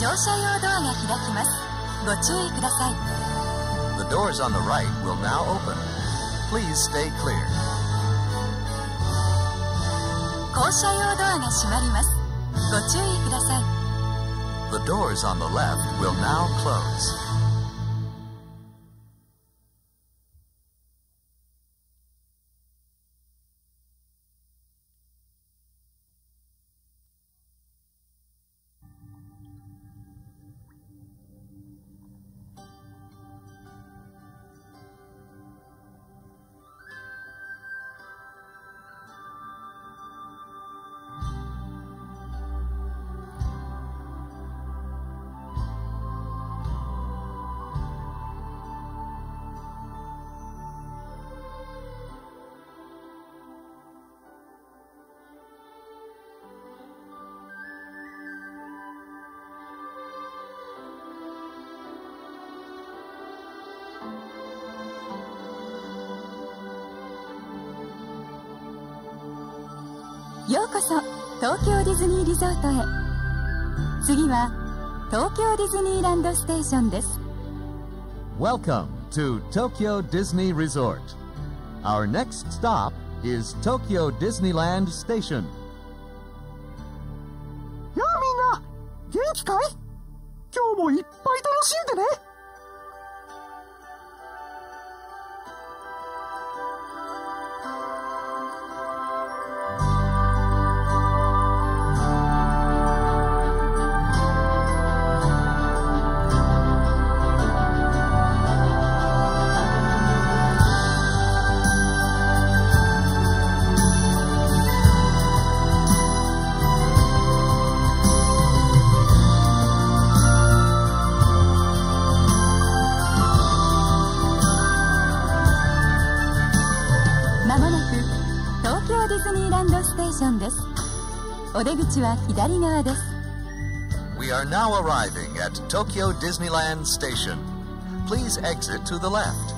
乗車用ドアが開きますご注意ください The doors on the right will now open. Please stay clear. 降車用ドアが閉まりますご注意ください The doors on the left will now close. ようこそ東京ディズニーリゾートへ次は東京ディズニーランドステーションです Welcome to Tokyo Disney Resort. Our next stop is Tokyo Disneyland Station. やあみんな元気かい今日もいっぱい楽しんでね お出口は左側です We are now arriving at Tokyo Disneyland Station. Please exit to the left.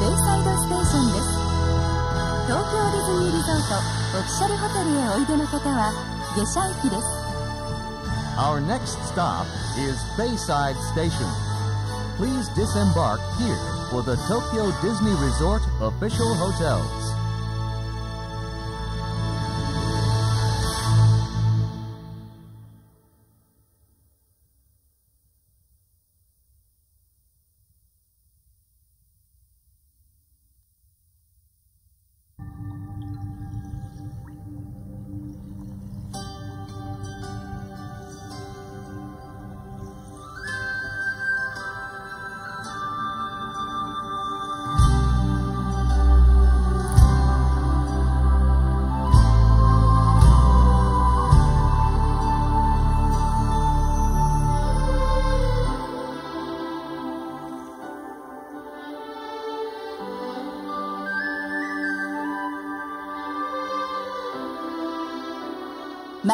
ベイサイドステーションです東京ディズニーリゾートオフィシャルホテルへおいでの方は下車駅です Our next stop is Bayside Station. Please disembark here for the Tokyo Disney Resort official hotels.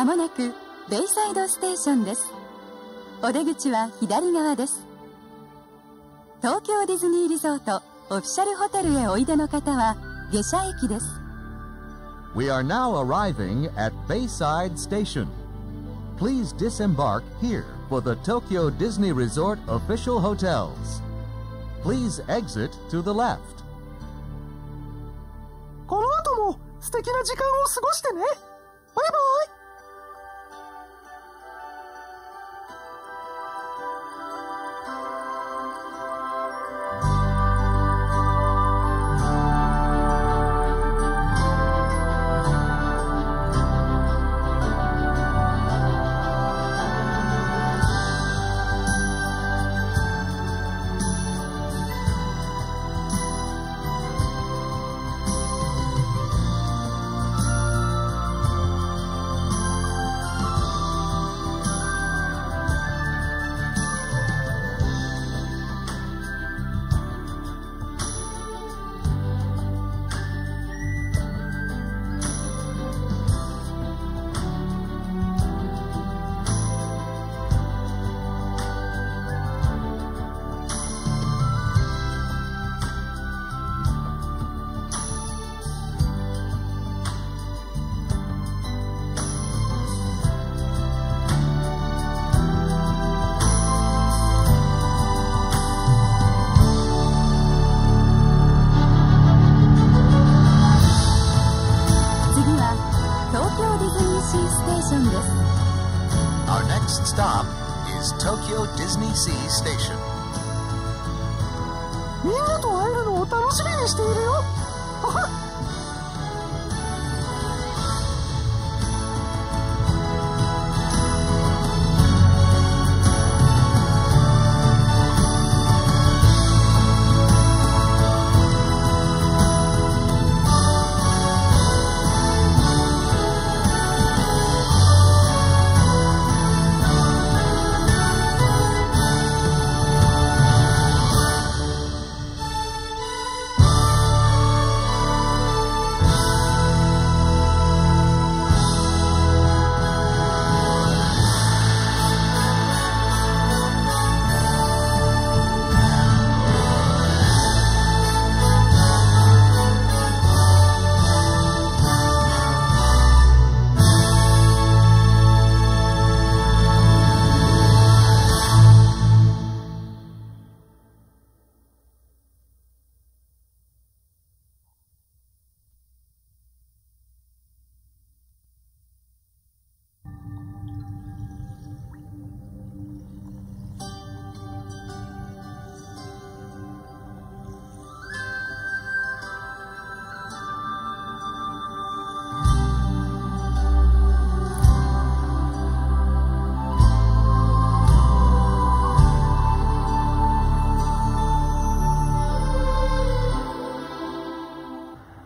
まもなくベイサイドステーションですお出口は左側です東京ディズニーリゾートオフィシャルホテルへおいでの方は下車駅です We are now arriving at Bayside Station. Please disembark here for the Tokyo Disney Resort official hotels. Please exit to the left. この後も素敵な時間を過ごしてね。バイバイ。Next stop is Tokyo Disney Sea Station. みんなと会えるのを楽しみにしているよ。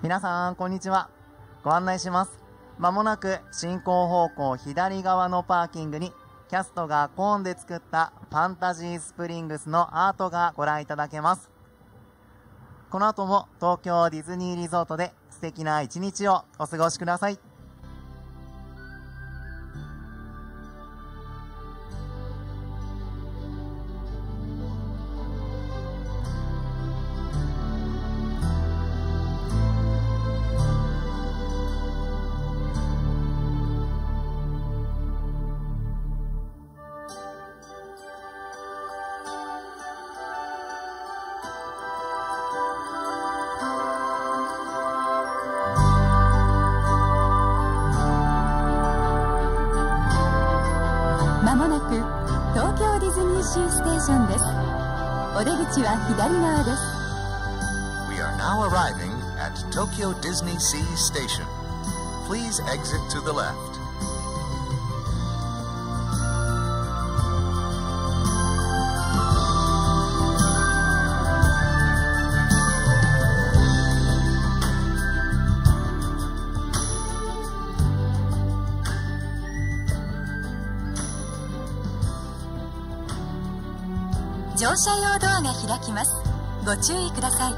皆さん、こんにちは。ご案内します。まもなく進行方向左側のパーキングに、キャストがコーンで作ったファンタジースプリングスのアートがご覧いただけます。この後も東京ディズニーリゾートで素敵な一日をお過ごしください。終ステーションです。お出口は左側です。We are now arriving at Tokyo Disney Sea Station. Please exit to the left. 車用ドアが開きますご注意ください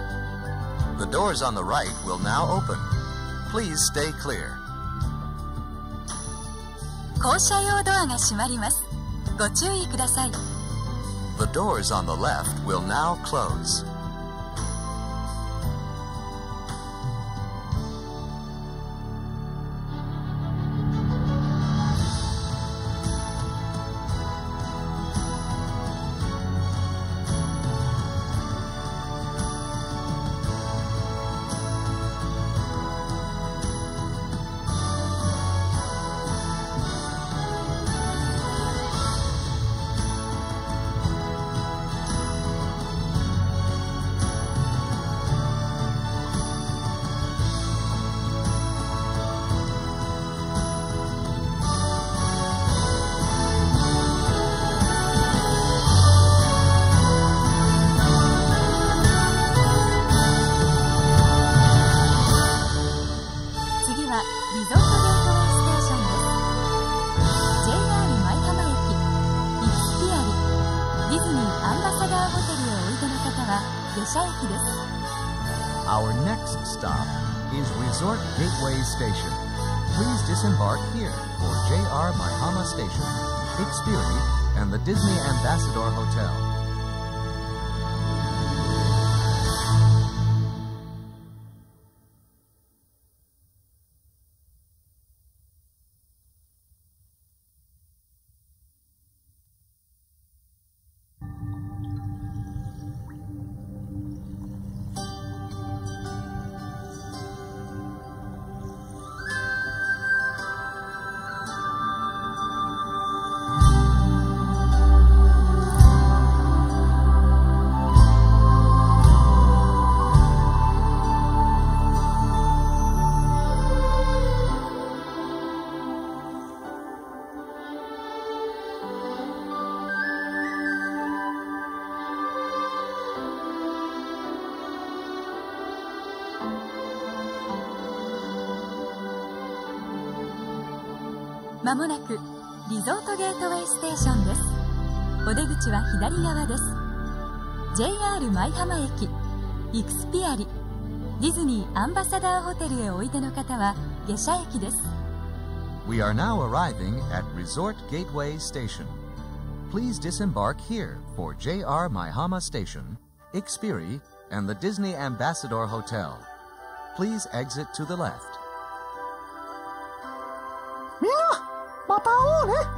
The doors on the right will now open. Please stay clear. 降車用ドアが閉まりますご注意ください The doors on the left will now close.「stop is Resort Gateway Station. Please disembark here for JR Maihama Station, Xperi, and the Disney Ambassador Hotel. まもなくリゾートゲートウェイステーションですお出口は左側です JR 舞浜駅イクスピアリディズニーアンバサダーホテルへおいでの方は下車駅です We are now arriving at Resort Gateway Station. Please disembark here for JR Maihama Station, Xperi, and the Disney Ambassador Hotel. Please exit to the left. Mia! Papa eh?